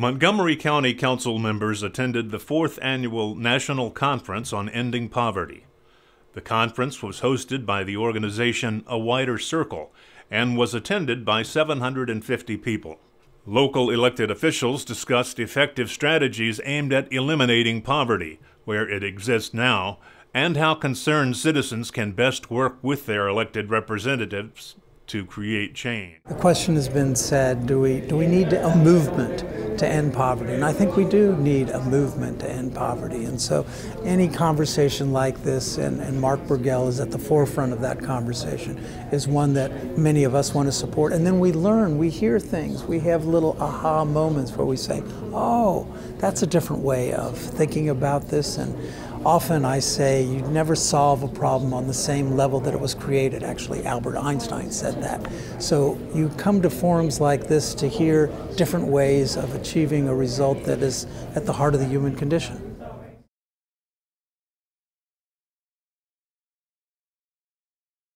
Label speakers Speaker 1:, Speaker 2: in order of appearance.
Speaker 1: Montgomery County Council members attended the fourth annual National Conference on Ending Poverty. The conference was hosted by the organization A Wider Circle and was attended by 750 people. Local elected officials discussed effective strategies aimed at eliminating poverty, where it exists now, and how concerned citizens can best work with their elected representatives to create change.
Speaker 2: The question has been said, do we, do we need a movement to end poverty? And I think we do need a movement to end poverty. And so any conversation like this, and, and Mark Bergel is at the forefront of that conversation, is one that many of us want to support. And then we learn, we hear things, we have little aha moments where we say, oh, that's a different way of thinking about this. And Often I say you never solve a problem on the same level that it was created. Actually, Albert Einstein said that. So you come to forums like this to hear different ways of achieving a result that is at the heart of the human condition.